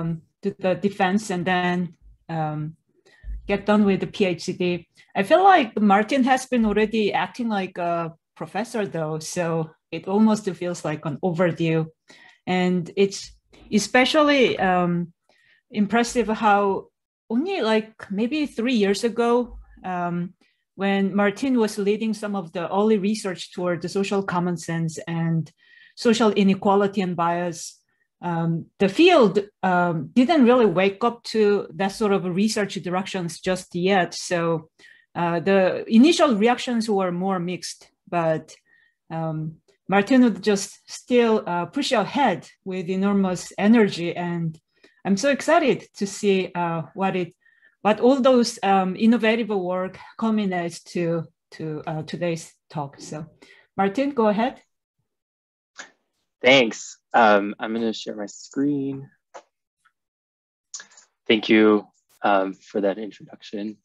um, to the defense and then um, get done with the PhD. I feel like Maarten has been already acting like a professor though, so it almost feels like an overdue. And it's especially um, impressive how only like maybe three years ago, um, when Maarten was leading some of the early research toward the social common sense and social inequality and bias, um, the field um, didn't really wake up to that sort of research directions just yet. So uh, the initial reactions were more mixed, but um, Maarten would just still uh, push ahead with enormous energy. And I'm so excited to see uh, what it, what all those um, innovative work culminates to, to uh, today's talk. So Maarten, go ahead. Thanks. Um, I'm going to share my screen. Thank you um, for that introduction.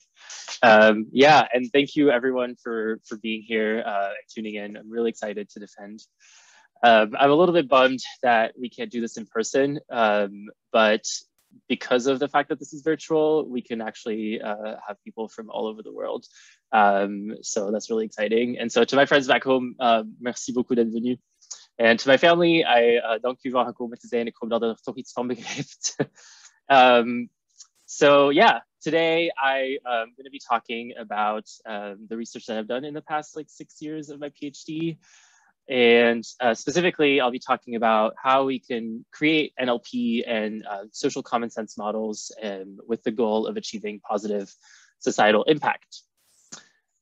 Um, yeah, and thank you everyone for, for being here uh, tuning in. I'm really excited to defend. Um, I'm a little bit bummed that we can't do this in person, um, but because of the fact that this is virtual, we can actually uh, have people from all over the world. Um, so that's really exciting. And so to my friends back home, uh, merci beaucoup d'être venu. And to my family, I uh, dank u wel gekomen te zijn. Ik hoop dat er toch iets van begrijpt. so yeah, today I am um, going to be talking about um, the research that I've done in the past like six years of my PhD. And uh, specifically, I'll be talking about how we can create NLP and uh, social common sense models um, with the goal of achieving positive societal impact.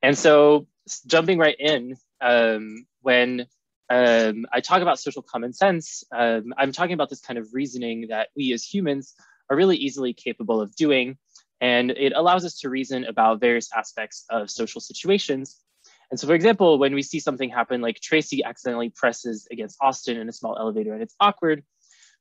And so jumping right in, um, when um, I talk about social common sense, um, I'm talking about this kind of reasoning that we as humans are really easily capable of doing. And it allows us to reason about various aspects of social situations. And so, for example, when we see something happen, like Tracy accidentally presses against Austin in a small elevator and it's awkward,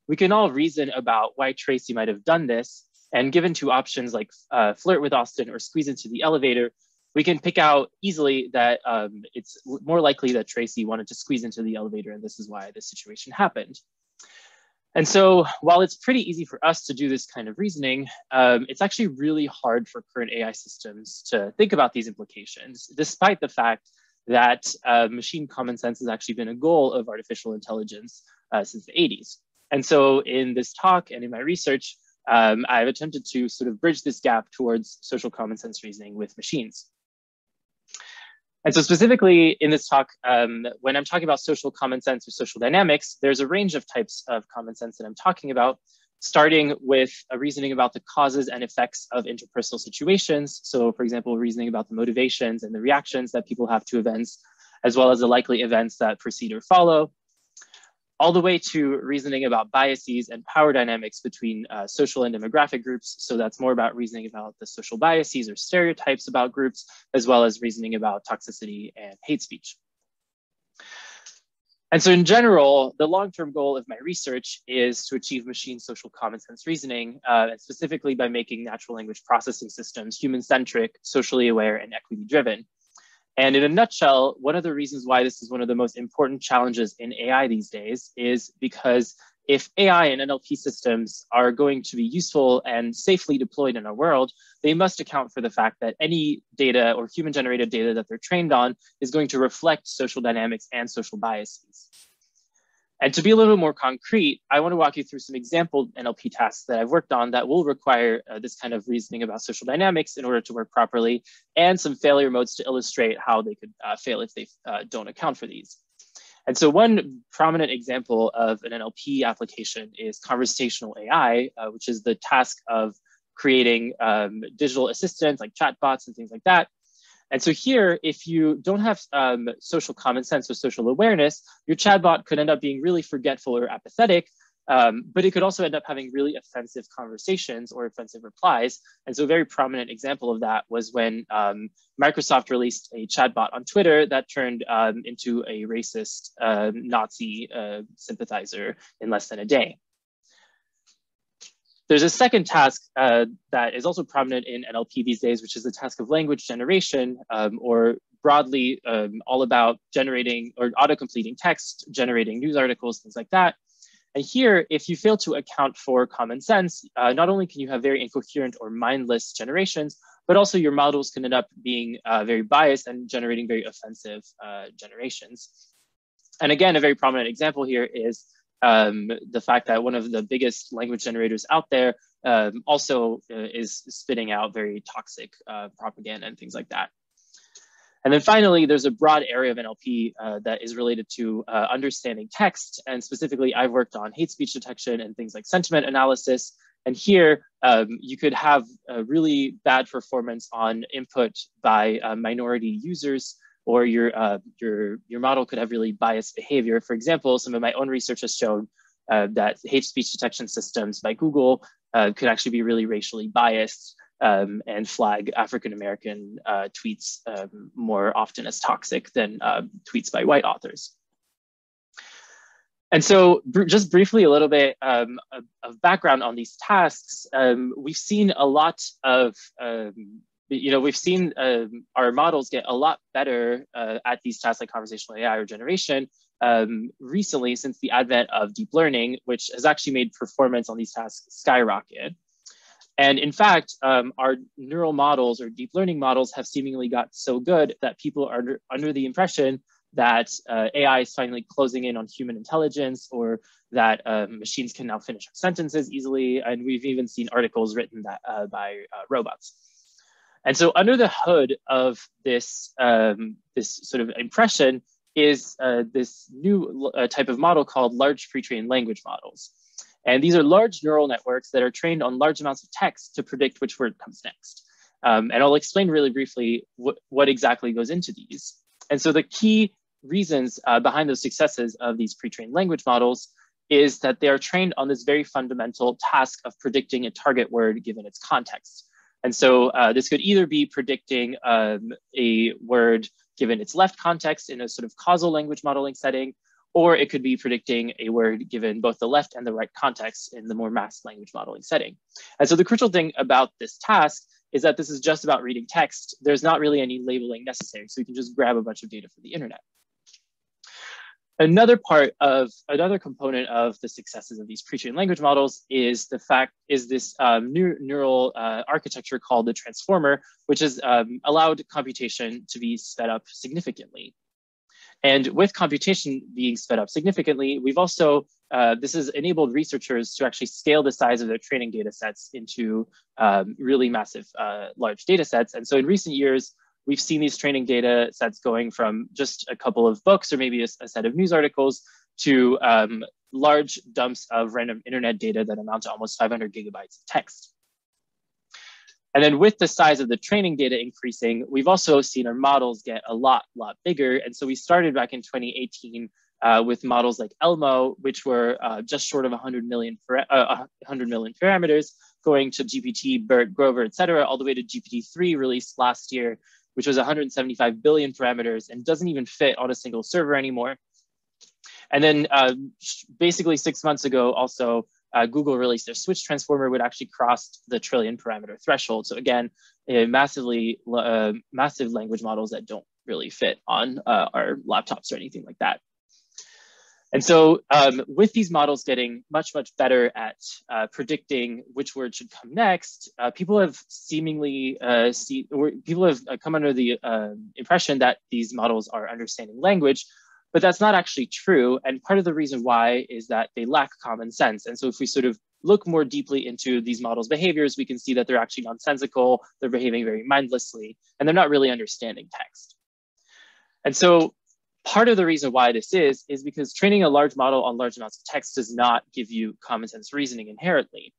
we can all reason about why Tracy might have done this. And given two options like uh, flirt with Austin or squeeze into the elevator, we can pick out easily that um, it's more likely that Tracy wanted to squeeze into the elevator and this is why this situation happened. And so while it's pretty easy for us to do this kind of reasoning, um, it's actually really hard for current AI systems to think about these implications, despite the fact that uh, machine common sense has actually been a goal of artificial intelligence uh, since the 80s. And so in this talk and in my research, um, I've attempted to sort of bridge this gap towards social common sense reasoning with machines. And so specifically in this talk, um, when I'm talking about social common sense or social dynamics, there's a range of types of common sense that I'm talking about, starting with a reasoning about the causes and effects of interpersonal situations. So for example, reasoning about the motivations and the reactions that people have to events, as well as the likely events that precede or follow all the way to reasoning about biases and power dynamics between uh, social and demographic groups. So that's more about reasoning about the social biases or stereotypes about groups, as well as reasoning about toxicity and hate speech. And so in general, the long-term goal of my research is to achieve machine social common sense reasoning, uh, specifically by making natural language processing systems human-centric, socially aware, and equity-driven. And in a nutshell, one of the reasons why this is one of the most important challenges in AI these days is because if AI and NLP systems are going to be useful and safely deployed in our world, they must account for the fact that any data or human generated data that they're trained on is going to reflect social dynamics and social biases. And to be a little more concrete, I want to walk you through some example NLP tasks that I've worked on that will require uh, this kind of reasoning about social dynamics in order to work properly, and some failure modes to illustrate how they could uh, fail if they uh, don't account for these. And so one prominent example of an NLP application is conversational AI, uh, which is the task of creating um, digital assistants like chatbots and things like that and so here, if you don't have um, social common sense or social awareness, your chatbot could end up being really forgetful or apathetic, um, but it could also end up having really offensive conversations or offensive replies. And so a very prominent example of that was when um, Microsoft released a chatbot on Twitter that turned um, into a racist uh, Nazi uh, sympathizer in less than a day. There's a second task uh, that is also prominent in NLP these days, which is the task of language generation, um, or broadly um, all about generating or auto-completing text, generating news articles, things like that. And here, if you fail to account for common sense, uh, not only can you have very incoherent or mindless generations, but also your models can end up being uh, very biased and generating very offensive uh, generations. And again, a very prominent example here is um, the fact that one of the biggest language generators out there um, also uh, is spitting out very toxic uh, propaganda and things like that. And then finally, there's a broad area of NLP uh, that is related to uh, understanding text. And specifically, I've worked on hate speech detection and things like sentiment analysis. And here, um, you could have a really bad performance on input by uh, minority users, or your, uh, your, your model could have really biased behavior. For example, some of my own research has shown uh, that hate speech detection systems by Google uh, could actually be really racially biased um, and flag African American uh, tweets um, more often as toxic than uh, tweets by white authors. And so br just briefly a little bit um, of, of, background on these tasks, um, we've seen a lot of, um, you know, we've seen um, our models get a lot better uh, at these tasks like conversational AI or generation recently since the advent of deep learning, which has actually made performance on these tasks skyrocket. And in fact, um, our neural models or deep learning models have seemingly got so good that people are under, under the impression that uh, AI is finally closing in on human intelligence or that uh, machines can now finish sentences easily. And we've even seen articles written that, uh, by uh, robots. And so under the hood of this, um, this sort of impression is uh, this new uh, type of model called large pre-trained language models. And these are large neural networks that are trained on large amounts of text to predict which word comes next. Um, and I'll explain really briefly what, what exactly goes into these. And so the key reasons uh, behind those successes of these pre-trained language models is that they are trained on this very fundamental task of predicting a target word given its context. And so uh, this could either be predicting um, a word given its left context in a sort of causal language modeling setting, or it could be predicting a word given both the left and the right context in the more masked language modeling setting. And so the crucial thing about this task is that this is just about reading text. There's not really any labeling necessary, so you can just grab a bunch of data from the internet. Another part of another component of the successes of these pre-trained language models is the fact is this um, new neural uh, architecture called the transformer, which has um, allowed computation to be sped up significantly. And with computation being sped up significantly, we've also, uh, this has enabled researchers to actually scale the size of their training data sets into um, really massive uh, large data sets. And so in recent years, we've seen these training data sets going from just a couple of books or maybe a, a set of news articles to um, large dumps of random internet data that amount to almost 500 gigabytes of text. And then with the size of the training data increasing, we've also seen our models get a lot, lot bigger. And so we started back in 2018 uh, with models like ELMo, which were uh, just short of 100 million, uh, 100 million parameters, going to GPT, BERT, Grover, et cetera, all the way to GPT-3 released last year, which was 175 billion parameters and doesn't even fit on a single server anymore. And then uh, basically six months ago, also uh, Google released their switch transformer would actually cross the trillion parameter threshold. So again, massively uh, massive language models that don't really fit on uh, our laptops or anything like that. And so um, with these models getting much, much better at uh, predicting which word should come next, uh, people have seemingly uh, see, or people have come under the impression that these models are understanding language, but that's not actually true. And part of the reason why is that they lack common sense. And so if we sort of look more deeply into these models' behaviors, we can see that they're actually nonsensical, they're behaving very mindlessly, and they're not really understanding text. And so part of the reason why this is, is because training a large model on large amounts of text does not give you common sense reasoning inherently.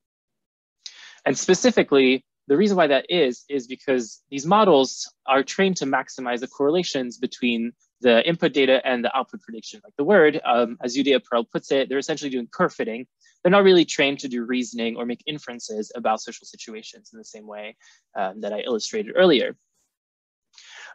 And specifically, the reason why that is, is because these models are trained to maximize the correlations between the input data and the output prediction. Like the word, um, as Judea Pearl puts it, they're essentially doing curve fitting. They're not really trained to do reasoning or make inferences about social situations in the same way um, that I illustrated earlier.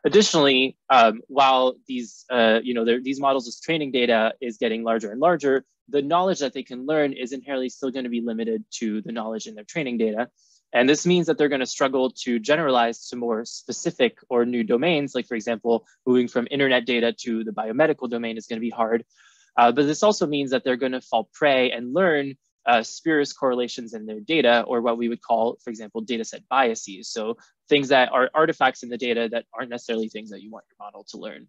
Additionally, um, while these, uh, you know, these models' training data is getting larger and larger, the knowledge that they can learn is inherently still going to be limited to the knowledge in their training data. And this means that they're going to struggle to generalize to more specific or new domains. Like, for example, moving from internet data to the biomedical domain is going to be hard. Uh, but this also means that they're going to fall prey and learn uh, spurious correlations in their data, or what we would call, for example, data set biases. So things that are artifacts in the data that aren't necessarily things that you want your model to learn.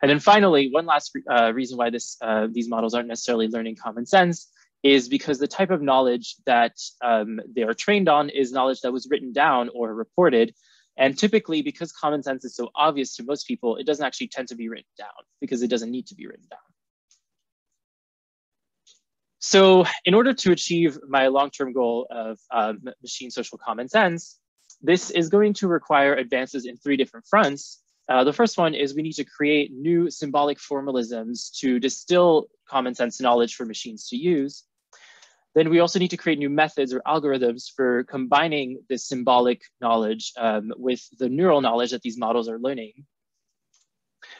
And then finally, one last uh, reason why this, uh, these models aren't necessarily learning common sense is because the type of knowledge that um, they are trained on is knowledge that was written down or reported. And typically, because common sense is so obvious to most people, it doesn't actually tend to be written down because it doesn't need to be written down. So in order to achieve my long-term goal of uh, machine social common sense, this is going to require advances in three different fronts. Uh, the first one is we need to create new symbolic formalisms to distill common sense knowledge for machines to use. Then we also need to create new methods or algorithms for combining this symbolic knowledge um, with the neural knowledge that these models are learning.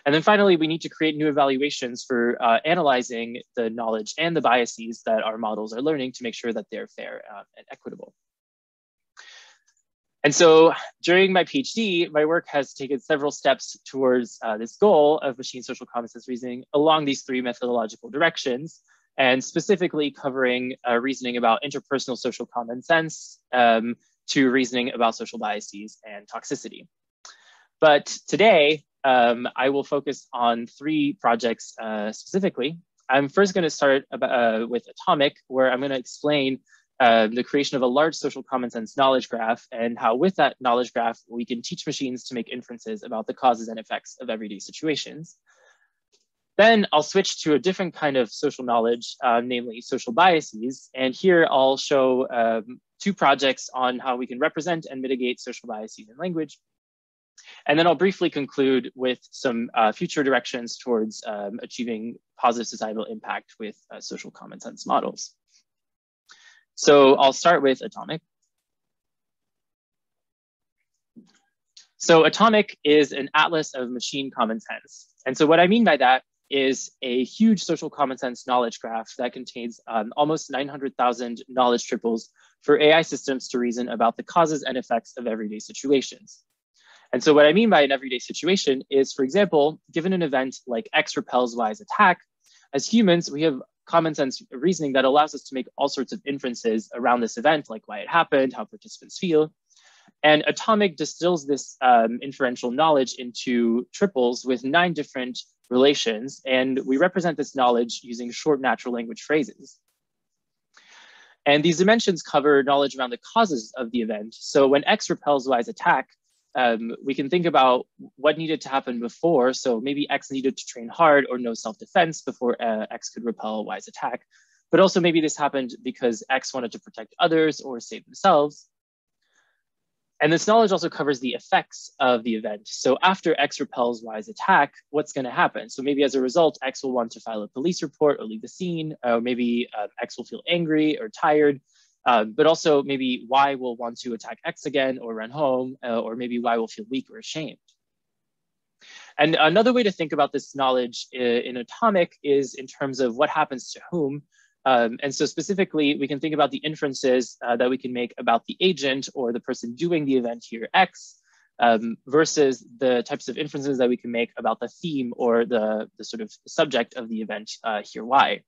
And then finally, we need to create new evaluations for uh, analyzing the knowledge and the biases that our models are learning to make sure that they're fair uh, and equitable. And so during my PhD, my work has taken several steps towards uh, this goal of machine social common sense reasoning along these three methodological directions, and specifically covering uh, reasoning about interpersonal social common sense um, to reasoning about social biases and toxicity. But today, um, I will focus on three projects uh, specifically. I'm first going to start about, uh, with Atomic, where I'm going to explain uh, the creation of a large social common sense knowledge graph and how with that knowledge graph, we can teach machines to make inferences about the causes and effects of everyday situations. Then I'll switch to a different kind of social knowledge, uh, namely social biases. And here I'll show um, two projects on how we can represent and mitigate social biases in language. And then I'll briefly conclude with some uh, future directions towards um, achieving positive societal impact with uh, social common sense models. So I'll start with Atomic. So Atomic is an atlas of machine common sense. And so what I mean by that is a huge social common sense knowledge graph that contains um, almost 900,000 knowledge triples for AI systems to reason about the causes and effects of everyday situations. And so what I mean by an everyday situation is, for example, given an event like X repels Y's attack, as humans, we have common sense reasoning that allows us to make all sorts of inferences around this event, like why it happened, how participants feel. And Atomic distills this um, inferential knowledge into triples with nine different relations, and we represent this knowledge using short natural language phrases. And these dimensions cover knowledge around the causes of the event. So when X repels Y's attack, um, we can think about what needed to happen before. So maybe X needed to train hard or no self-defense before uh, X could repel Y's attack. But also maybe this happened because X wanted to protect others or save themselves. And this knowledge also covers the effects of the event. So after X repels Y's attack, what's going to happen? So maybe as a result, X will want to file a police report or leave the scene, or maybe uh, X will feel angry or tired. Um, but also maybe Y will want to attack X again or run home, uh, or maybe Y will feel weak or ashamed. And another way to think about this knowledge in, in Atomic is in terms of what happens to whom. Um, and so specifically, we can think about the inferences uh, that we can make about the agent or the person doing the event here, X, um, versus the types of inferences that we can make about the theme or the, the sort of subject of the event uh, here, Y.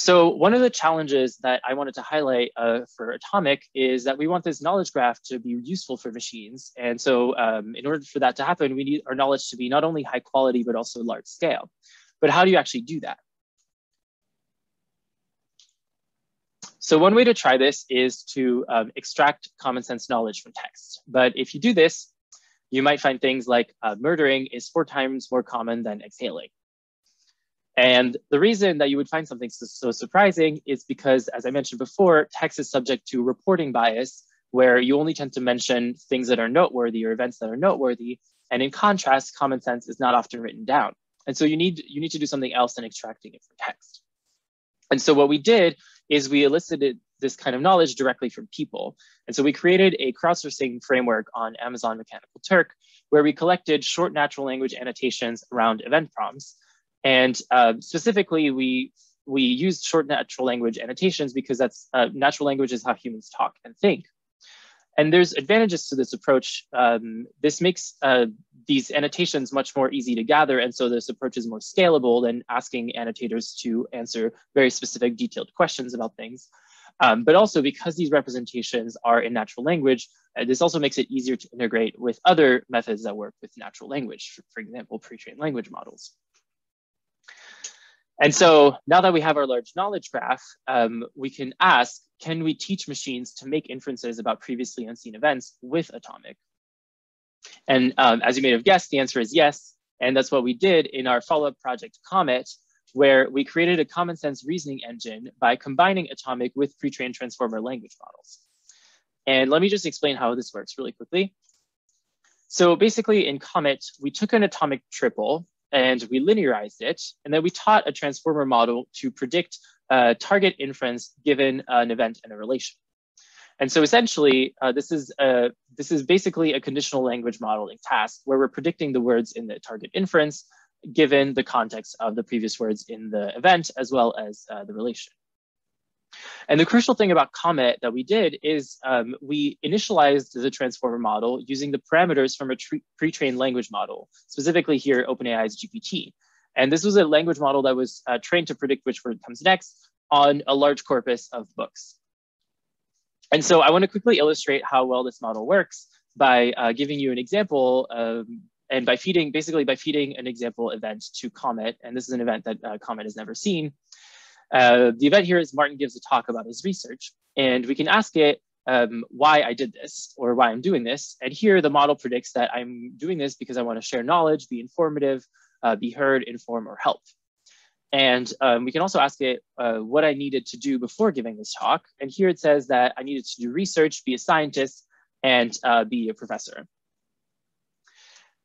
So one of the challenges that I wanted to highlight uh, for Atomic is that we want this knowledge graph to be useful for machines. And so um, in order for that to happen, we need our knowledge to be not only high quality, but also large scale. But how do you actually do that? So one way to try this is to um, extract common sense knowledge from text. But if you do this, you might find things like uh, murdering is four times more common than exhaling. And the reason that you would find something so, so, surprising is because, as I mentioned before, text is subject to reporting bias, where you only tend to mention things that are noteworthy or events that are noteworthy. And in contrast, common sense is not often written down. And so you need, you need to do something else than extracting it from text. And so what we did is we elicited this kind of knowledge directly from people. And so we created a crowdsourcing framework on Amazon Mechanical Turk, where we collected short natural language annotations around event prompts and uh, specifically, we we used short natural language annotations because that's uh, natural language is how humans talk and think. And there's advantages to this approach. Um, this makes uh, these annotations much more easy to gather. And so this approach is more scalable than asking annotators to answer very specific detailed questions about things. Um, but also because these representations are in natural language, uh, this also makes it easier to integrate with other methods that work with natural language, for, for example, pre-trained language models. And so now that we have our large knowledge graph, um, we can ask, can we teach machines to make inferences about previously unseen events with Atomic? And um, as you may have guessed, the answer is yes. And that's what we did in our follow-up project Comet, where we created a common sense reasoning engine by combining Atomic with pre-trained transformer language models. And let me just explain how this works really quickly. So basically in Comet, we took an atomic triple and we linearized it. And then we taught a transformer model to predict uh, target inference given an event and a relation. And so essentially, uh, this, is a, this is basically a conditional language modeling task where we're predicting the words in the target inference given the context of the previous words in the event as well as uh, the relation. And the crucial thing about Comet that we did is um, we initialized the transformer model using the parameters from a pre-trained language model, specifically here OpenAI's GPT. And this was a language model that was uh, trained to predict which word comes next on a large corpus of books. And so I want to quickly illustrate how well this model works by uh, giving you an example um, and by feeding, basically by feeding an example event to Comet. And this is an event that uh, Comet has never seen. Uh, the event here is Maarten gives a talk about his research, and we can ask it um, why I did this or why I'm doing this. And here the model predicts that I'm doing this because I want to share knowledge, be informative, uh, be heard, inform, or help. And um, we can also ask it uh, what I needed to do before giving this talk. And here it says that I needed to do research, be a scientist, and uh, be a professor.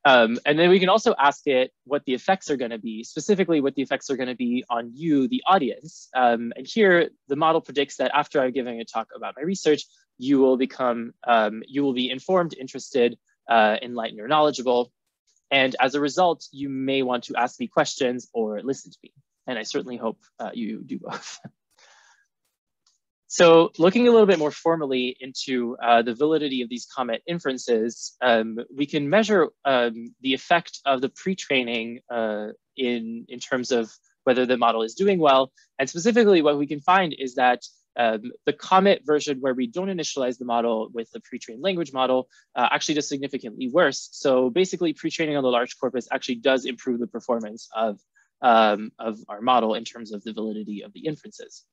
Um, and then we can also ask it what the effects are going to be, specifically what the effects are going to be on you, the audience. Um, and here, the model predicts that after I'm giving a talk about my research, you will become, um, you will be informed, interested, uh, enlightened, or knowledgeable. And as a result, you may want to ask me questions or listen to me. And I certainly hope uh, you do both. So looking a little bit more formally into uh, the validity of these Comet inferences, um, we can measure um, the effect of the pre-training uh, in, in terms of whether the model is doing well. And specifically what we can find is that um, the Comet version where we don't initialize the model with the pre-trained language model uh, actually does significantly worse. So basically pre-training on the large corpus actually does improve the performance of, um, of our model in terms of the validity of the inferences.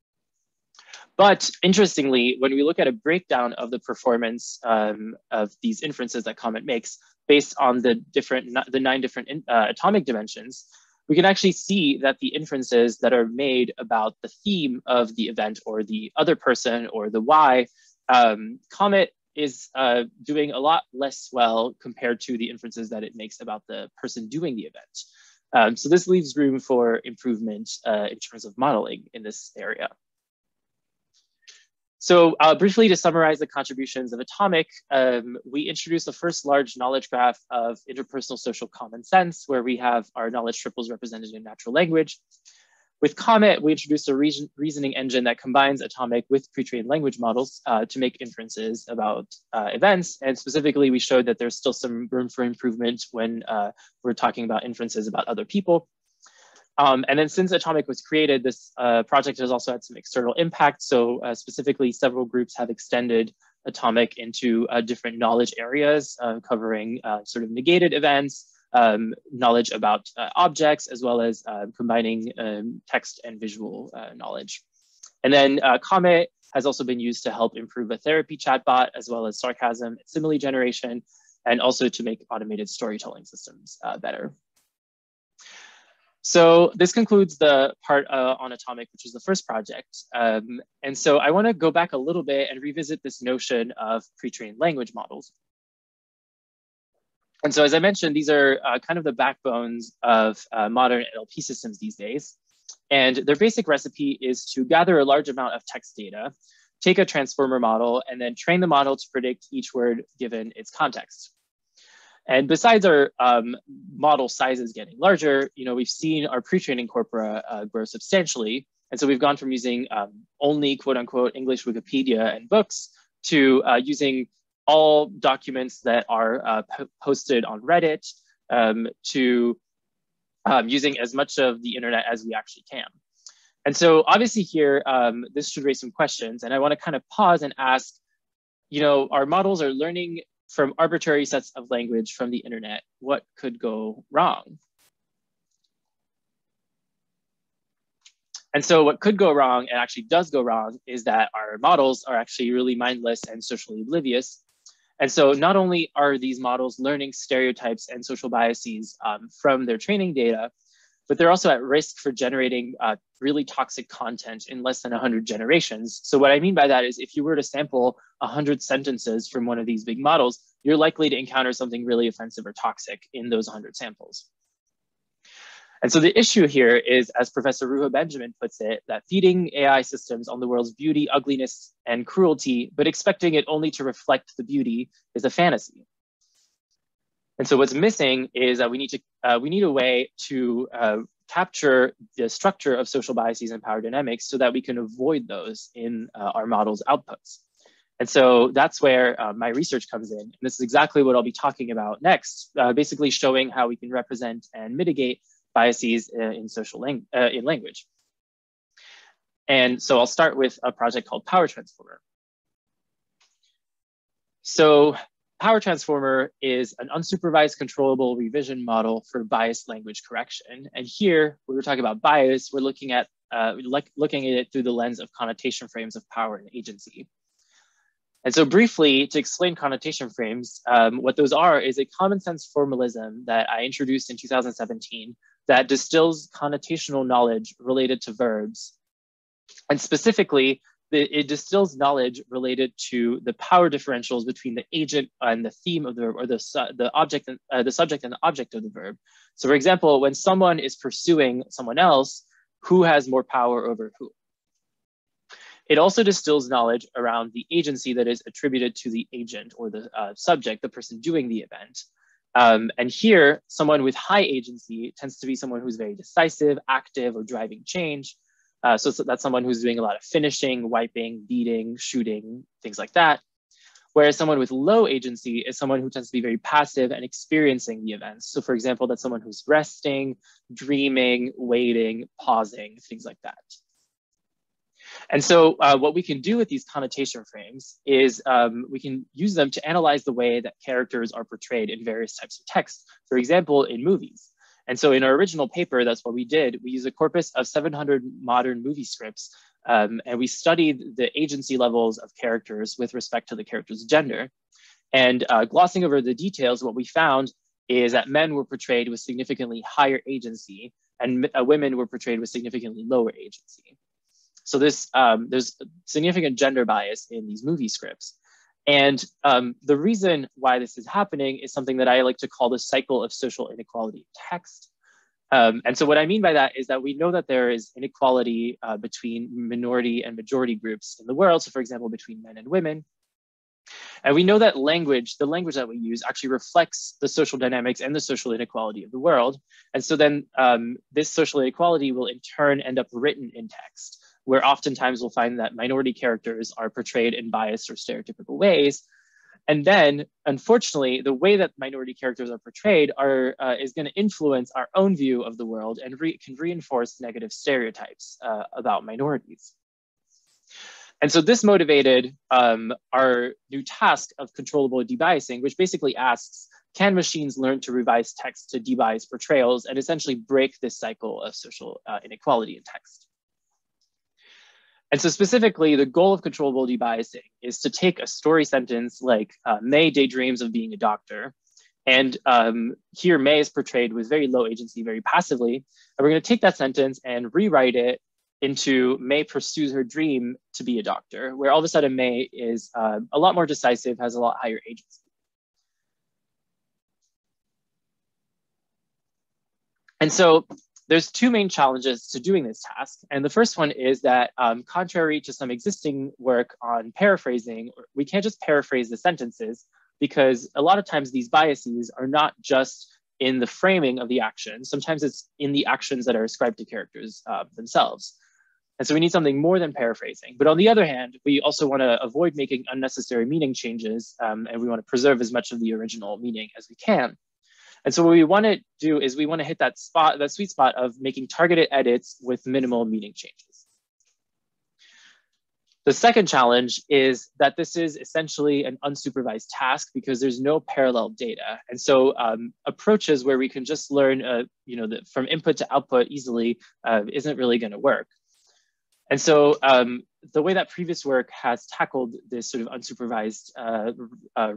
But interestingly, when we look at a breakdown of the performance um, of these inferences that Comet makes based on the different, the nine different uh, atomic dimensions, we can actually see that the inferences that are made about the theme of the event or the other person or the why, um, Comet is uh, doing a lot less well compared to the inferences that it makes about the person doing the event. Um, so this leaves room for improvement uh, in terms of modeling in this area. So uh, briefly to summarize the contributions of Atomic, um, we introduced the first large knowledge graph of interpersonal social common sense, where we have our knowledge triples represented in natural language. With Comet, we introduced a reason reasoning engine that combines Atomic with pre-trained language models uh, to make inferences about uh, events. And specifically, we showed that there's still some room for improvement when uh, we're talking about inferences about other people. Um, and then since Atomic was created, this uh, project has also had some external impact. So uh, specifically, several groups have extended Atomic into uh, different knowledge areas, uh, covering uh, sort of negated events, um, knowledge about uh, objects, as well as combining um, text and visual knowledge. And then Comet has also been used to help improve a therapy chatbot, as well as sarcasm simile generation, and also to make automated storytelling systems better. So this concludes the part uh, on Atomic, which is the first project. Um, and so I wanna go back a little bit and revisit this notion of pre-trained language models. And so as I mentioned, these are uh, kind of the backbones of uh, modern NLP systems these days. And their basic recipe is to gather a large amount of text data, take a transformer model, and then train the model to predict each word given its context. And besides our um, model sizes getting larger, you know, we've seen our pre-training corpora uh, grow substantially. And so we've gone from using um, only quote unquote English Wikipedia and books to uh, using all documents that are uh, posted on Reddit, um, to um, using as much of the internet as we actually can. And so obviously here, um, this should raise some questions. And I wanna kind of pause and ask, you know, our models are learning from arbitrary sets of language from the internet. What could go wrong? And so what could go wrong and actually does go wrong is that our models are actually really mindless and socially oblivious. And so not only are these models learning stereotypes and social biases um, from their training data, but they're also at risk for generating uh, really toxic content in less than 100 generations. So what I mean by that is if you were to sample 100 sentences from one of these big models, you're likely to encounter something really offensive or toxic in those 100 samples. And so the issue here is, as Professor Ruha Benjamin puts it, that feeding AI systems on the world's beauty, ugliness, and cruelty, but expecting it only to reflect the beauty is a fantasy. And so what's missing is that we need to uh, we need a way to uh, capture the structure of social biases and power dynamics so that we can avoid those in uh, our model's outputs. And so that's where uh, my research comes in. And this is exactly what I'll be talking about next, uh, basically showing how we can represent and mitigate biases uh, in social lang in language. And so I'll start with a project called Power Transformer. So Power Transformer is an unsupervised controllable revision model for biased language correction. And here, when we're talking about bias, we're looking at uh, like looking at it through the lens of connotation frames of power and agency. And so briefly, to explain connotation frames, um, what those are is a common sense formalism that I introduced in 2017 that distills connotational knowledge related to verbs. And specifically, it distills knowledge related to the power differentials between the agent and the theme of the verb or the, the object and uh, the subject and the object of the verb. So for example, when someone is pursuing someone else, who has more power over who? It also distills knowledge around the agency that is attributed to the agent or the uh, subject, the person doing the event. Um, and here, someone with high agency tends to be someone who's very decisive, active, or driving change. Uh, so, that's someone who's doing a lot of finishing, wiping, beating, shooting, things like that. Whereas someone with low agency is someone who tends to be very passive and experiencing the events. So for example, that's someone who's resting, dreaming, waiting, pausing, things like that. And so uh, what we can do with these connotation frames is um, we can use them to analyze the way that characters are portrayed in various types of text. For example, in movies. And so in our original paper, that's what we did. We used a corpus of 700 modern movie scripts, um, and we studied the agency levels of characters with respect to the character's gender. And uh, glossing over the details, what we found is that men were portrayed with significantly higher agency and uh, women were portrayed with significantly lower agency. So this, um, there's significant gender bias in these movie scripts. And um, the reason why this is happening is something that I like to call the cycle of social inequality text. Um, and so what I mean by that is that we know that there is inequality uh, between minority and majority groups in the world. So for example, between men and women. And we know that language, the language that we use actually reflects the social dynamics and the social inequality of the world. And so then um, this social inequality will in turn end up written in text where oftentimes we'll find that minority characters are portrayed in biased or stereotypical ways. And then, unfortunately, the way that minority characters are portrayed are, uh, is going to influence our own view of the world and re can reinforce negative stereotypes uh, about minorities. And so this motivated um, our new task of controllable debiasing, which basically asks, can machines learn to revise text to debias portrayals and essentially break this cycle of social uh, inequality in text? And so specifically, the goal of controllable debiasing is to take a story sentence like uh, May daydreams of being a doctor. And um, here May is portrayed with very low agency, very passively. And we're gonna take that sentence and rewrite it into May pursues her dream to be a doctor, where all of a sudden May is uh, a lot more decisive, has a lot higher agency. And so there's two main challenges to doing this task. And the first one is that um, contrary to some existing work on paraphrasing, we can't just paraphrase the sentences because a lot of times these biases are not just in the framing of the action. Sometimes it's in the actions that are ascribed to characters uh, themselves. And so we need something more than paraphrasing. But on the other hand, we also want to avoid making unnecessary meaning changes, um, and we want to preserve as much of the original meaning as we can. And so what we want to do is we want to hit that spot, that sweet spot of making targeted edits with minimal meaning changes. The second challenge is that this is essentially an unsupervised task because there's no parallel data. And so um, approaches where we can just learn uh, you know, the, from input to output easily uh, isn't really gonna work. And so um, the way that previous work has tackled this sort of unsupervised uh, uh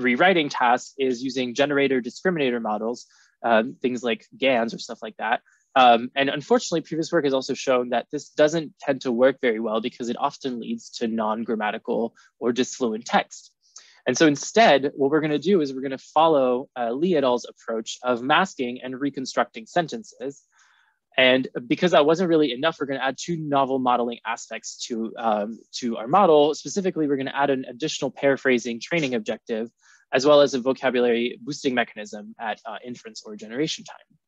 rewriting tasks is using generator discriminator models, um, things like GANs or stuff like that, um, and unfortunately, previous work has also shown that this doesn't tend to work very well because it often leads to non-grammatical or disfluent text. And so instead, what we're going to do is we're going to follow uh, Lee et al.'s approach of masking and reconstructing sentences. And because that wasn't really enough, we're going to add two novel modeling aspects to, um, to our model. Specifically, we're going to add an additional paraphrasing training objective, as well as a vocabulary boosting mechanism at uh, inference or generation time.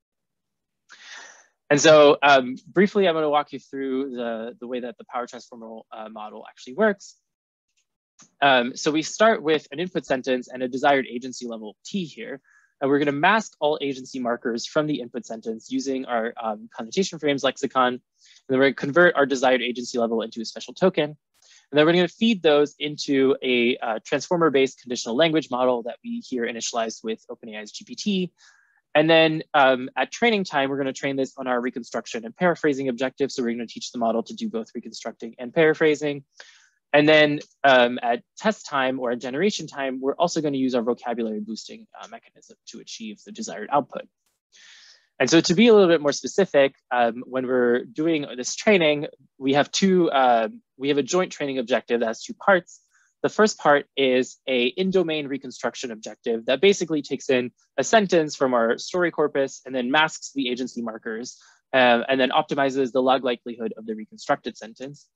And so um, briefly, I'm going to walk you through the, the way that the power transformer uh, model actually works. Um, so we start with an input sentence and a desired agency level T here. And we're going to mask all agency markers from the input sentence using our um, connotation frames lexicon. And then we're going to convert our desired agency level into a special token. And then we're going to feed those into a uh, transformer-based conditional language model that we here initialized with OpenAI's GPT, and then um, at training time, we're going to train this on our reconstruction and paraphrasing objective. So we're going to teach the model to do both reconstructing and paraphrasing. And then um, at test time or at generation time, we're also going to use our vocabulary boosting uh, mechanism to achieve the desired output. And so to be a little bit more specific, um, when we're doing this training, we have two, uh, we have a joint training objective that has two parts. The first part is a in-domain reconstruction objective that basically takes in a sentence from our story corpus and then masks the agency markers uh, and then optimizes the log likelihood of the reconstructed sentence.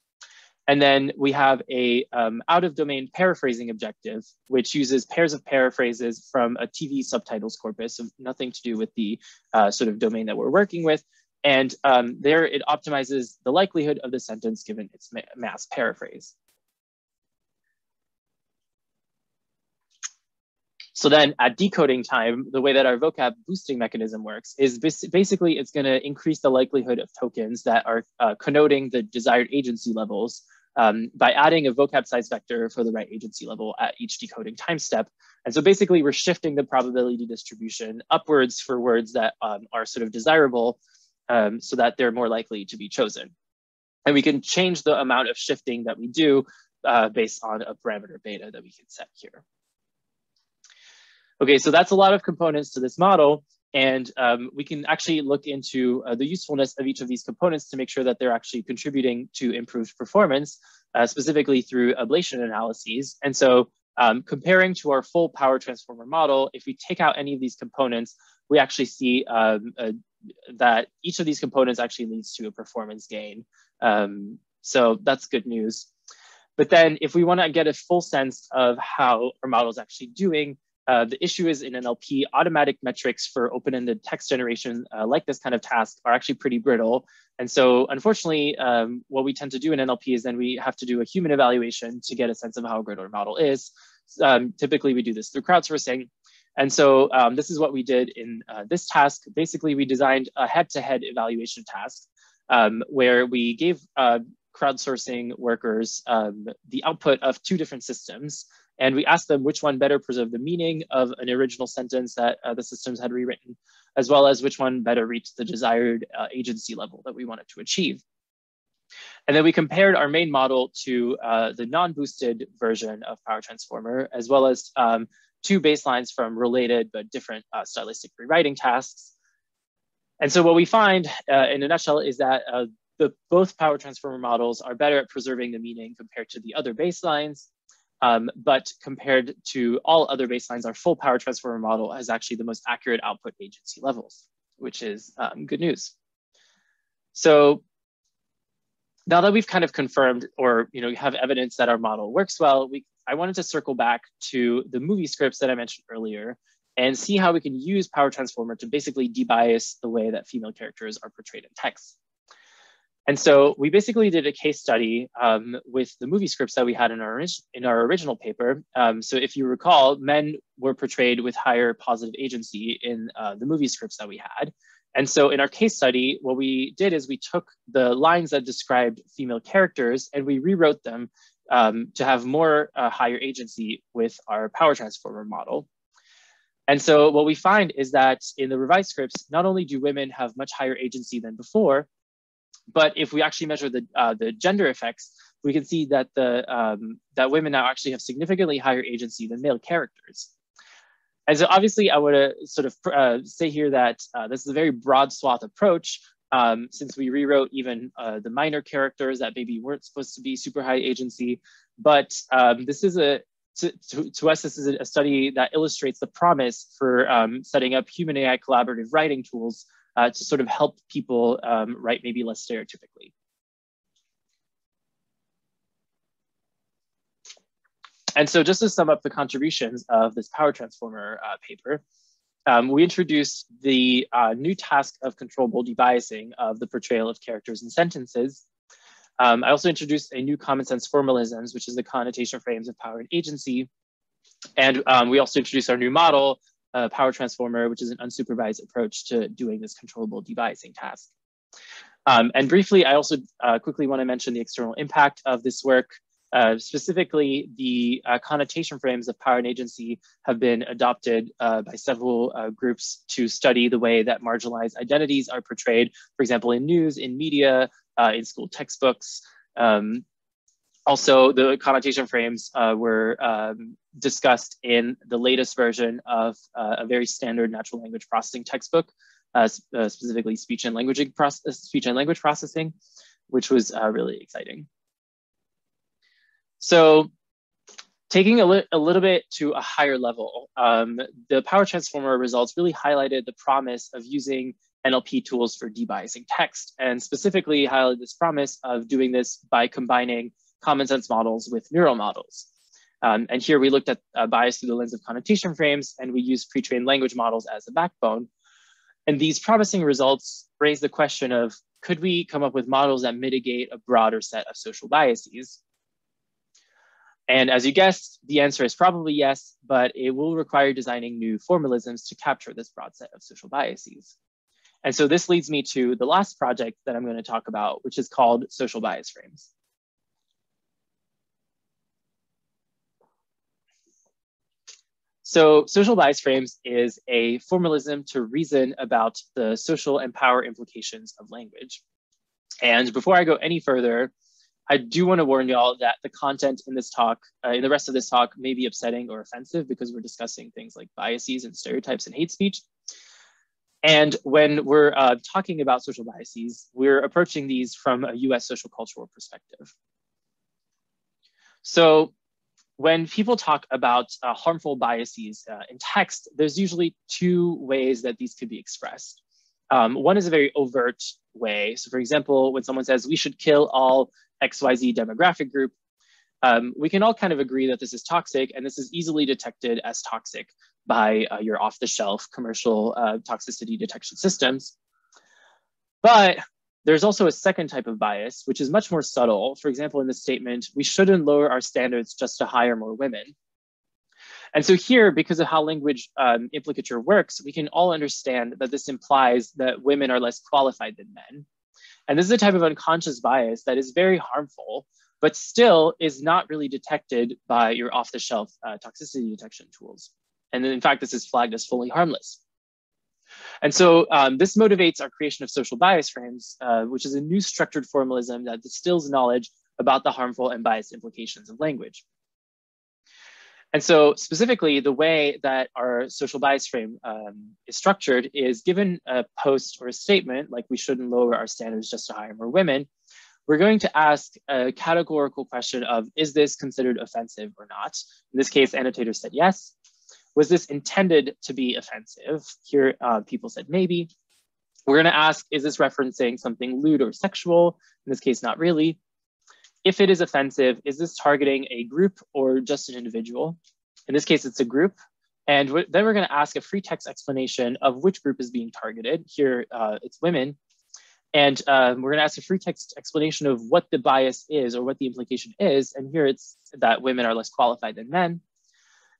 And then we have a um, out-of-domain paraphrasing objective, which uses pairs of paraphrases from a TV subtitles corpus, so nothing to do with the uh, sort of domain that we're working with. And um, there it optimizes the likelihood of the sentence given its mass paraphrase. So then at decoding time, the way that our vocab boosting mechanism works is basically it's going to increase the likelihood of tokens that are uh, connoting the desired agency levels um, by adding a vocab size vector for the right agency level at each decoding time step. And so basically we're shifting the probability distribution upwards for words that um, are sort of desirable um, so that they're more likely to be chosen. And we can change the amount of shifting that we do uh, based on a parameter beta that we can set here. Okay, so that's a lot of components to this model. And um, we can actually look into uh, the usefulness of each of these components to make sure that they're actually contributing to improved performance, uh, specifically through ablation analyses. And so um, comparing to our full power transformer model, if we take out any of these components, we actually see um, uh, that each of these components actually leads to a performance gain. Um, so that's good news. But then if we wanna get a full sense of how our model is actually doing, uh, the issue is in NLP, automatic metrics for open-ended text generation, uh, like this kind of task, are actually pretty brittle. And so unfortunately, um, what we tend to do in NLP is then we have to do a human evaluation to get a sense of how good our model is. Um, typically, we do this through crowdsourcing. And so um, this is what we did in uh, this task. Basically, we designed a head-to-head -head evaluation task um, where we gave uh, crowdsourcing workers um, the output of two different systems. And we asked them which one better preserved the meaning of an original sentence that uh, the systems had rewritten, as well as which one better reached the desired uh, agency level that we wanted to achieve. And then we compared our main model to uh, the non-boosted version of Power Transformer, as well as um, two baselines from related but different uh, stylistic rewriting tasks. And so what we find uh, in a nutshell is that uh, the, both Power Transformer models are better at preserving the meaning compared to the other baselines. Um, but compared to all other baselines, our full power transformer model has actually the most accurate output agency levels, which is um, good news. So now that we've kind of confirmed or you know have evidence that our model works well, we, I wanted to circle back to the movie scripts that I mentioned earlier and see how we can use Power Transformer to basically debias the way that female characters are portrayed in text. And so we basically did a case study um, with the movie scripts that we had in our, in our original paper. Um, so if you recall, men were portrayed with higher positive agency in uh, the movie scripts that we had. And so in our case study, what we did is we took the lines that described female characters and we rewrote them um, to have more uh, higher agency with our power transformer model. And so what we find is that in the revised scripts, not only do women have much higher agency than before, but if we actually measure the, uh, the gender effects, we can see that, the, um, that women now actually have significantly higher agency than male characters. And so obviously I would sort of uh, say here that uh, this is a very broad swath approach um, since we rewrote even uh, the minor characters that maybe weren't supposed to be super high agency. But um, this is a, to, to, to, us, this is a study that illustrates the promise for um, setting up human AI collaborative writing tools uh, to sort of help people um, write maybe less stereotypically. And so just to sum up the contributions of this power transformer uh, paper, um, we introduced the uh, new task of controllable debiasing of the portrayal of characters and sentences. Um, I also introduced a new common sense formalisms, which is the connotation frames of power and agency. And um, we also introduced our new model, uh, power transformer, which is an unsupervised approach to doing this controllable debiasing task. Um, and briefly, I also uh, quickly want to mention the external impact of this work. Uh, specifically, the uh, connotation frames of power and agency have been adopted uh, by several uh, groups to study the way that marginalized identities are portrayed, for example, in news, in media, uh, in school textbooks. Um, also, the connotation frames uh, were um, discussed in the latest version of uh, a very standard natural language processing textbook, uh, uh specifically speech and language speech and language processing, which was uh, really exciting. So, taking a, li a, little bit to a higher level, um, the Power Transformer results really highlighted the promise of using NLP tools for debiasing text, and specifically highlighted this promise of doing this by combining common sense models with neural models. Um, and here we looked at uh, bias through the lens of connotation frames, and we used pre-trained language models as a backbone. And these promising results raise the question of, could we come up with models that mitigate a broader set of social biases? And as you guessed, the answer is probably yes, but it will require designing new formalisms to capture this broad set of social biases. And so this leads me to the last project that I'm going to talk about, which is called social bias frames. So social bias frames is a formalism to reason about the social and power implications of language. And before I go any further, I do want to warn y'all that the content in this talk, uh, in the rest of this talk, may be upsetting or offensive because we're discussing things like biases and stereotypes and hate speech. And when we're uh, talking about social biases, we're approaching these from a US social cultural perspective. So when people talk about uh, harmful biases uh, in text, there's usually two ways that these could be expressed. Um, one is a very overt way. So for example, when someone says we should kill all XYZ demographic group, um, we can all kind of agree that this is toxic and this is easily detected as toxic by uh, your off-the-shelf commercial uh, toxicity detection systems. But there's also a second type of bias, which is much more subtle. For example, in this statement, we shouldn't lower our standards just to hire more women. And so here, because of how language um, implicature works, we can all understand that this implies that women are less qualified than men. And this is a type of unconscious bias that is very harmful, but still is not really detected by your off-the-shelf uh, toxicity detection tools. And in fact, this is flagged as fully harmless. And so um, this motivates our creation of social bias frames, uh, which is a new structured formalism that distills knowledge about the harmful and biased implications of language. And so specifically, the way that our social bias frame um, is structured is given a post or a statement, like we shouldn't lower our standards just to hire more women, we're going to ask a categorical question of, is this considered offensive or not? In this case, annotators said yes. Was this intended to be offensive? Here, uh, people said maybe. We're going to ask, is this referencing something lewd or sexual? In this case, not really. If it is offensive, is this targeting a group or just an individual? In this case, it's a group. And then we're going to ask a free text explanation of which group is being targeted. Here, uh, it's women. And um, we're gonna ask a free text explanation of what the bias is or what the implication is. And here it's that women are less qualified than men.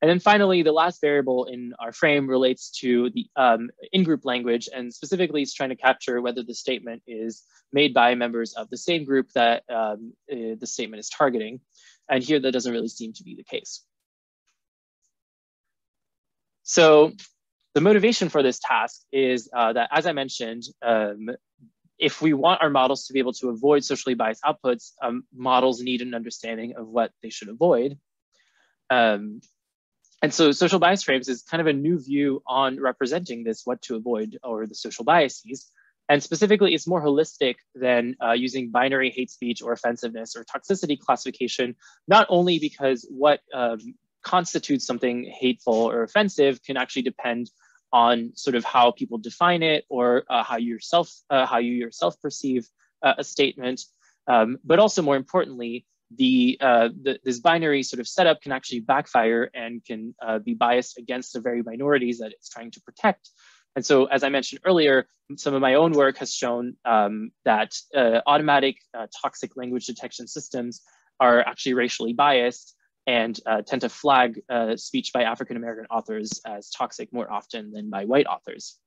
And then finally, the last variable in our frame relates to the um, in-group language, and specifically it's trying to capture whether the statement is made by members of the same group that um, uh, the statement is targeting. And here that doesn't really seem to be the case. So the motivation for this task is uh, that, as I mentioned, um, if we want our models to be able to avoid socially biased outputs, um, models need an understanding of what they should avoid. Um, and so social bias frames is kind of a new view on representing this what to avoid or the social biases. And specifically, it's more holistic than uh, using binary hate speech or offensiveness or toxicity classification, not only because what um, constitutes something hateful or offensive can actually depend on sort of how people define it or uh, how you yourself uh, how you yourself perceive uh, a statement, um, but also more importantly, the, uh, the, this binary sort of setup can actually backfire and can uh, be biased against the very minorities that it's trying to protect. And so, as I mentioned earlier, some of my own work has shown um, that uh, automatic uh, toxic language detection systems are actually racially biased and uh, tend to flag uh, speech by African American authors as toxic more often than by white authors.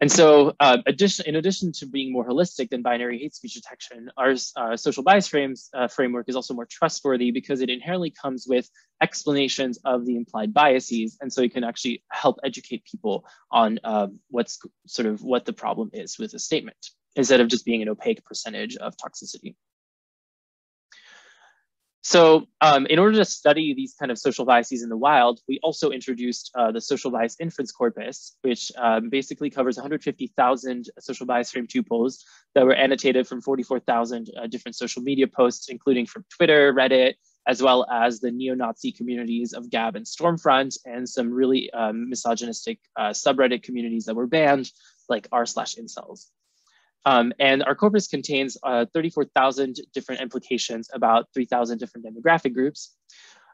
And so uh, addition, in addition to being more holistic than binary hate speech detection, our uh, social bias frames uh, framework is also more trustworthy because it inherently comes with explanations of the implied biases. And so it can actually help educate people on um, what's sort of what the problem is with a statement instead of just being an opaque percentage of toxicity. So um, in order to study these kind of social biases in the wild, we also introduced uh, the social bias inference corpus, which um, basically covers 150,000 social bias frame tuples that were annotated from 44,000 uh, different social media posts, including from Twitter, Reddit, as well as the neo-Nazi communities of Gab and Stormfront, and some really um, misogynistic uh, subreddit communities that were banned, like r slash incels. Um, and our corpus contains uh, 34,000 different implications about 3,000 different demographic groups.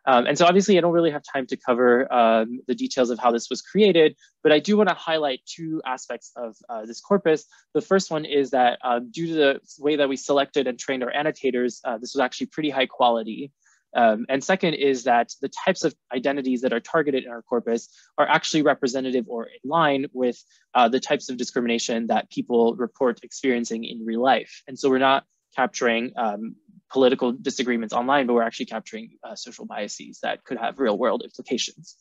Um, and so obviously I don't really have time to cover um, the details of how this was created, but I do wanna highlight two aspects of uh, this corpus. The first one is that uh, due to the way that we selected and trained our annotators, uh, this was actually pretty high quality. Um, and second is that the types of identities that are targeted in our corpus are actually representative or in line with uh, the types of discrimination that people report experiencing in real life. And so we're not capturing um, political disagreements online, but we're actually capturing uh, social biases that could have real world implications.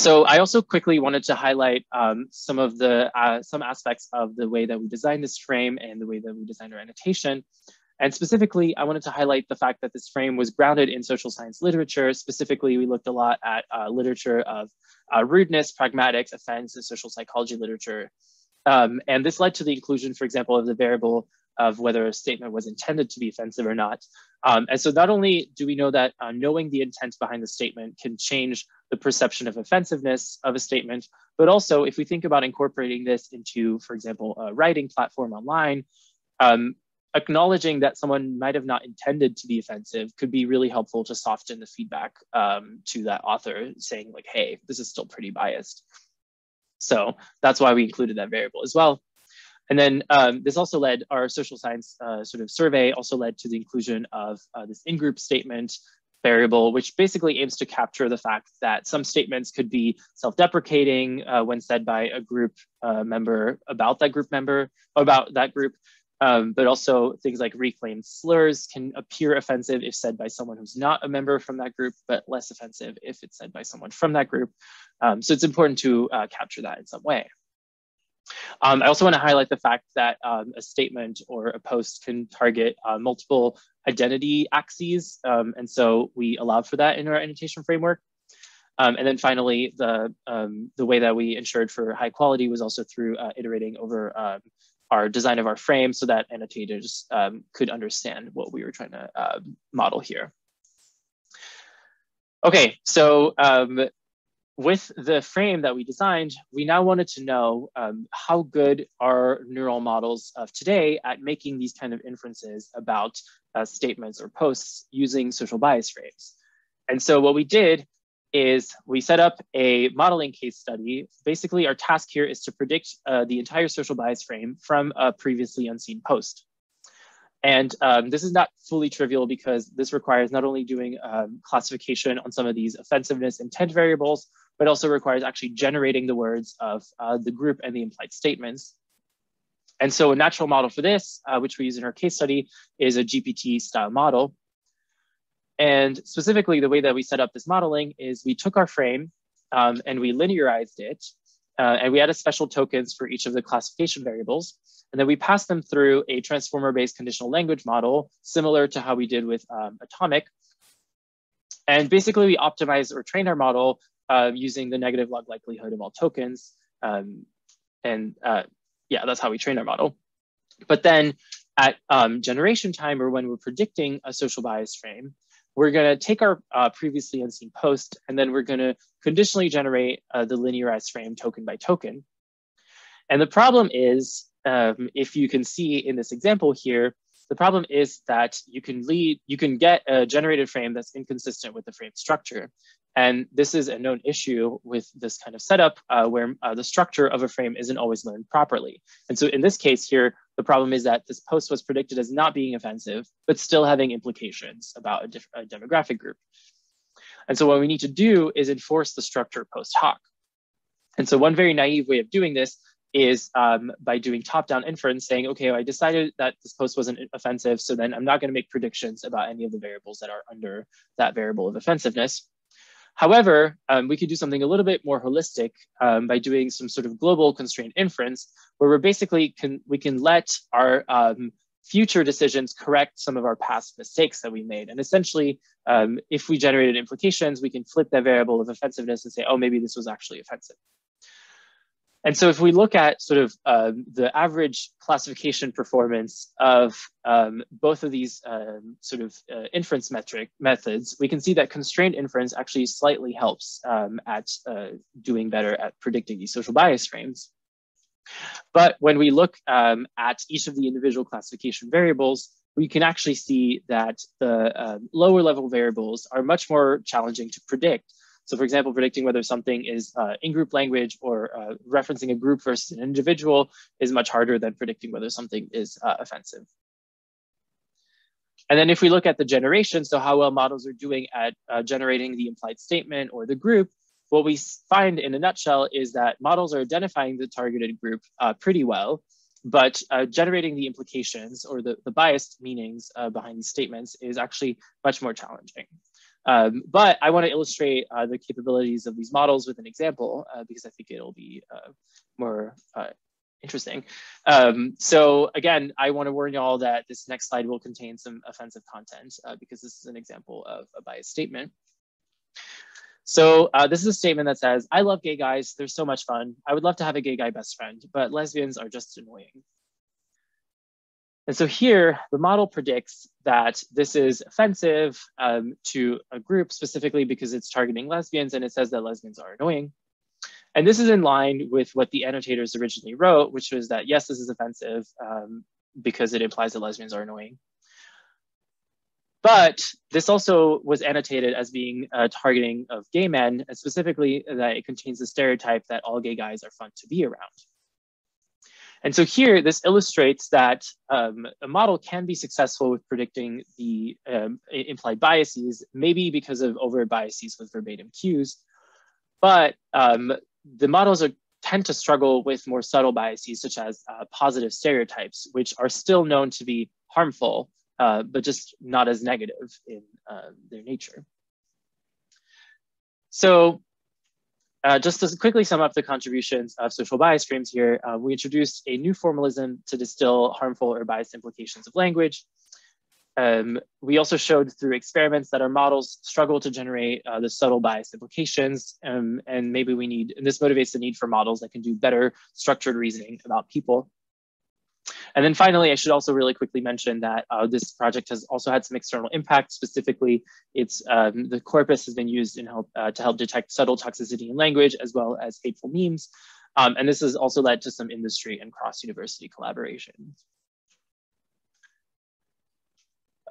So I also quickly wanted to highlight um, some of the uh, some aspects of the way that we designed this frame and the way that we designed our annotation. And specifically, I wanted to highlight the fact that this frame was grounded in social science literature. Specifically, we looked a lot at uh, literature of uh, rudeness, pragmatics, offense, and social psychology literature. Um, and this led to the inclusion, for example, of the variable of whether a statement was intended to be offensive or not. Um, and so not only do we know that uh, knowing the intent behind the statement can change the perception of offensiveness of a statement, but also if we think about incorporating this into, for example, a writing platform online, um, acknowledging that someone might have not intended to be offensive could be really helpful to soften the feedback um, to that author saying like, hey, this is still pretty biased. So that's why we included that variable as well. And then um, this also led, our social science uh, sort of survey also led to the inclusion of uh, this in-group statement variable, which basically aims to capture the fact that some statements could be self-deprecating uh, when said by a group uh, member about that group member, about that group, um, but also things like reclaimed slurs can appear offensive if said by someone who's not a member from that group, but less offensive if it's said by someone from that group. Um, so it's important to uh, capture that in some way. Um, I also want to highlight the fact that um, a statement or a post can target uh, multiple identity axes. Um, and so we allow for that in our annotation framework. Um, and then finally, the, um, the way that we ensured for high quality was also through uh, iterating over um, our design of our frame so that annotators could understand what we were trying to uh, model here. Okay, so um, with the frame that we designed, we now wanted to know um, how good are neural models of today at making these kind of inferences about uh, statements or posts using social bias frames. And so what we did is we set up a modeling case study. Basically, our task here is to predict uh, the entire social bias frame from a previously unseen post. And um, this is not fully trivial because this requires not only doing um, classification on some of these offensiveness intent variables, but also requires actually generating the words of uh, the group and the implied statements. And so a natural model for this, uh, which we use in our case study, is a GPT style model. And specifically, the way that we set up this modeling is we took our frame um, and we linearized it, uh, and we added special tokens for each of the classification variables. And then we passed them through a transformer-based conditional language model, similar to how we did with um, Atomic. And basically, we optimized or trained our model uh, using the negative log likelihood of all tokens. Um, and uh, yeah, that's how we train our model. But then at um, generation time, or when we're predicting a social bias frame, we're going to take our uh, previously unseen post, and then we're going to conditionally generate uh, the linearized frame token by token. And the problem is, um, if you can see in this example here, the problem is that you can lead, you can get a generated frame that's inconsistent with the frame structure. And this is a known issue with this kind of setup uh, where uh, the structure of a frame isn't always learned properly. And so in this case here, the problem is that this post was predicted as not being offensive, but still having implications about a, a demographic group. And so what we need to do is enforce the structure post hoc. And so one very naive way of doing this is um, by doing top-down inference, saying, okay, well, I decided that this post wasn't offensive, so then I'm not going to make predictions about any of the variables that are under that variable of offensiveness. However, um, we could do something a little bit more holistic um, by doing some sort of global constraint inference, where we're basically can we can let our um, future decisions correct some of our past mistakes that we made. And essentially, um, if we generated implications, we can flip that variable of offensiveness and say, oh, maybe this was actually offensive. And so if we look at sort of um, the average classification performance of um, both of these um, sort of uh, inference metric methods, we can see that constrained inference actually slightly helps um, at uh, doing better at predicting these social bias frames. But when we look um, at each of the individual classification variables, we can actually see that the uh, lower level variables are much more challenging to predict so for example, predicting whether something is uh, in-group language or uh, referencing a group versus an individual is much harder than predicting whether something is uh, offensive. And then if we look at the generation, so how well models are doing at uh, generating the implied statement or the group, what we find in a nutshell is that models are identifying the targeted group uh, pretty well, but uh, generating the implications or the, the biased meanings uh, behind these statements is actually much more challenging. Um, but I want to illustrate uh, the capabilities of these models with an example uh, because I think it'll be uh, more uh, interesting. Um, so again, I want to warn y'all that this next slide will contain some offensive content uh, because this is an example of a biased statement. So uh, this is a statement that says, I love gay guys. They're so much fun. I would love to have a gay guy best friend, but lesbians are just annoying. And so here, the model predicts that this is offensive um, to a group specifically because it's targeting lesbians and it says that lesbians are annoying. And this is in line with what the annotators originally wrote, which was that, yes, this is offensive um, because it implies that lesbians are annoying. But this also was annotated as being uh, targeting of gay men, and specifically that it contains the stereotype that all gay guys are fun to be around. And so here, this illustrates that um, a model can be successful with predicting the um, implied biases, maybe because of overt biases with verbatim cues, but um, the models are, tend to struggle with more subtle biases, such as uh, positive stereotypes, which are still known to be harmful, uh, but just not as negative in uh, their nature. So uh, just to quickly sum up the contributions of social bias frames here, uh, we introduced a new formalism to distill harmful or biased implications of language. Um, we also showed through experiments that our models struggle to generate uh, the subtle bias implications, um, and maybe we need, and this motivates the need for models that can do better structured reasoning about people. And then finally, I should also really quickly mention that uh, this project has also had some external impact. Specifically, it's um, the corpus has been used in help, uh, to help detect subtle toxicity in language as well as hateful memes. Um, and this has also led to some industry and cross-university collaborations.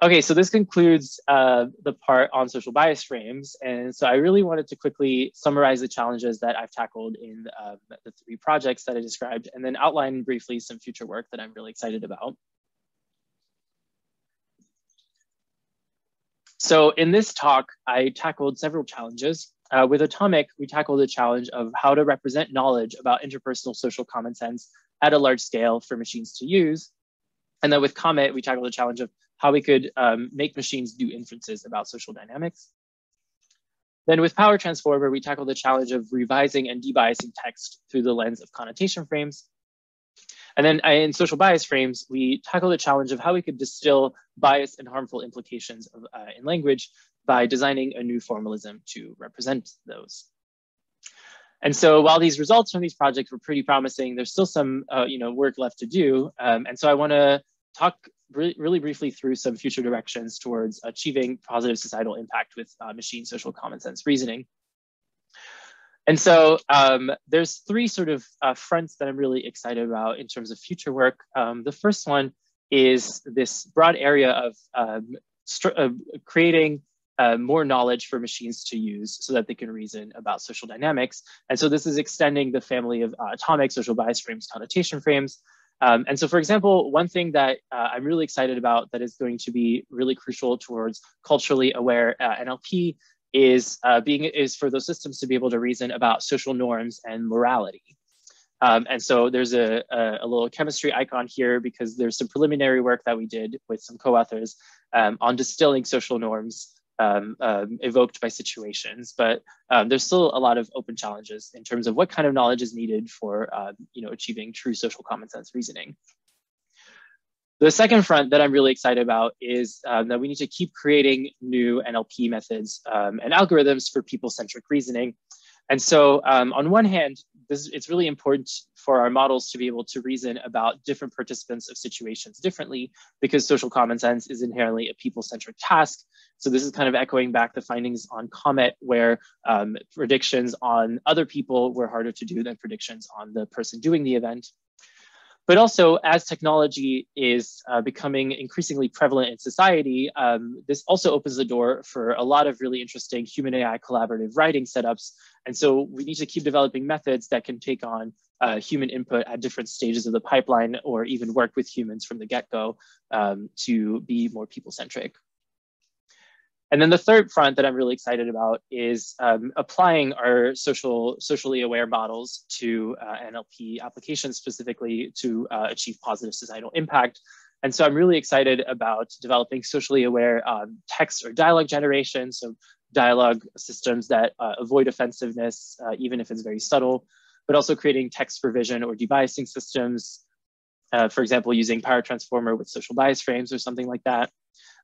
Okay, so this concludes uh, the part on social bias frames. And so I really wanted to quickly summarize the challenges that I've tackled in uh, the three projects that I described, and then outline briefly some future work that I'm really excited about. So in this talk, I tackled several challenges. Uh, with Atomic, we tackled the challenge of how to represent knowledge about interpersonal social common sense at a large scale for machines to use. And then with Comet, we tackled the challenge of how we could um, make machines do inferences about social dynamics. Then with Power Transformer, we tackle the challenge of revising and debiasing text through the lens of connotation frames. And then uh, in social bias frames, we tackle the challenge of how we could distill bias and harmful implications of, uh, in language by designing a new formalism to represent those. And so while these results from these projects were pretty promising, there's still some uh, you know, work left to do. Um, and so I wanna talk re really briefly through some future directions towards achieving positive societal impact with uh, machine social common sense reasoning. And so um, there's three sort of uh, fronts that I'm really excited about in terms of future work. Um, the first one is this broad area of um, uh, creating uh, more knowledge for machines to use so that they can reason about social dynamics. And so this is extending the family of uh, atomic social bias frames, connotation frames, um, and so, for example, one thing that uh, I'm really excited about that is going to be really crucial towards culturally aware uh, NLP is uh, being is for those systems to be able to reason about social norms and morality. Um, and so there's a, a, a, little chemistry icon here because there's some preliminary work that we did with some co-authors um, on distilling social norms um, um, evoked by situations, but um, there's still a lot of open challenges in terms of what kind of knowledge is needed for uh, you know, achieving true social common sense reasoning. The second front that I'm really excited about is um, that we need to keep creating new NLP methods um, and algorithms for people-centric reasoning. And so um, on one hand, this, it's really important for our models to be able to reason about different participants of situations differently because social common sense is inherently a people-centric task. So this is kind of echoing back the findings on Comet where um, predictions on other people were harder to do than predictions on the person doing the event. But also, as technology is uh, becoming increasingly prevalent in society, um, this also opens the door for a lot of really interesting human AI collaborative writing setups. And so we need to keep developing methods that can take on uh, human input at different stages of the pipeline or even work with humans from the get-go um, to be more people-centric. And then the third front that I'm really excited about is um, applying our social, socially aware models to uh, NLP applications specifically to uh, achieve positive societal impact. And so I'm really excited about developing socially aware um, text or dialogue generation, so dialogue systems that uh, avoid offensiveness, uh, even if it's very subtle, but also creating text revision or debiasing systems, uh, for example, using Power Transformer with social bias frames or something like that.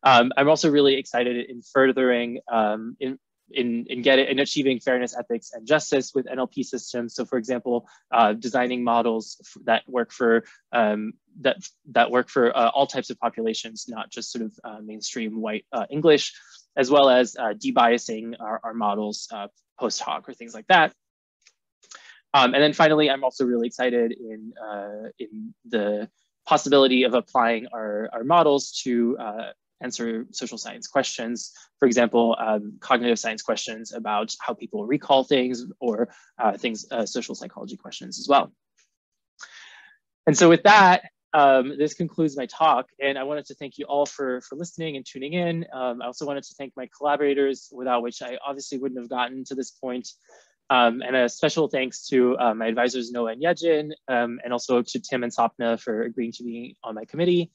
Um, I'm also really excited in furthering um, in in in getting in achieving fairness, ethics, and justice with NLP systems. So, for example, uh, designing models that work for um, that that work for uh, all types of populations, not just sort of uh, mainstream white uh, English, as well as uh, debiasing our, our models uh, post hoc or things like that. Um, and then finally, I'm also really excited in in the possibility of applying our, our models to answer social science questions. For example, um, cognitive science questions about how people recall things or uh, things, uh, social psychology questions as well. And so with that, um, this concludes my talk. And I wanted to thank you all for, for listening and tuning in. Um, I also wanted to thank my collaborators, without which I obviously wouldn't have gotten to this point. Um, and a special thanks to uh, my advisors, Noah and Yejin, um, and also to Tim and Sapna for agreeing to be on my committee.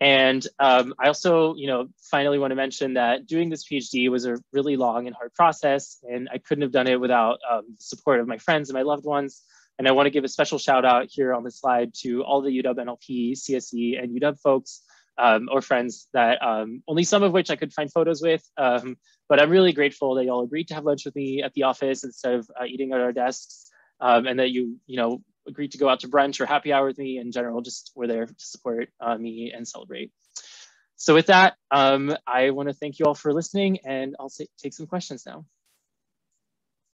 And um, I also, you know, finally want to mention that doing this PhD was a really long and hard process, and I couldn't have done it without um, the support of my friends and my loved ones. And I want to give a special shout out here on the slide to all the UW NLP, CSE, and UW folks um, or friends that um, only some of which I could find photos with. Um, but I'm really grateful that y'all agreed to have lunch with me at the office instead of uh, eating at our desks, um, and that you, you know, agreed to go out to brunch or happy hour with me in general, just were there to support uh, me and celebrate. So with that, um, I want to thank you all for listening, and I'll take some questions now.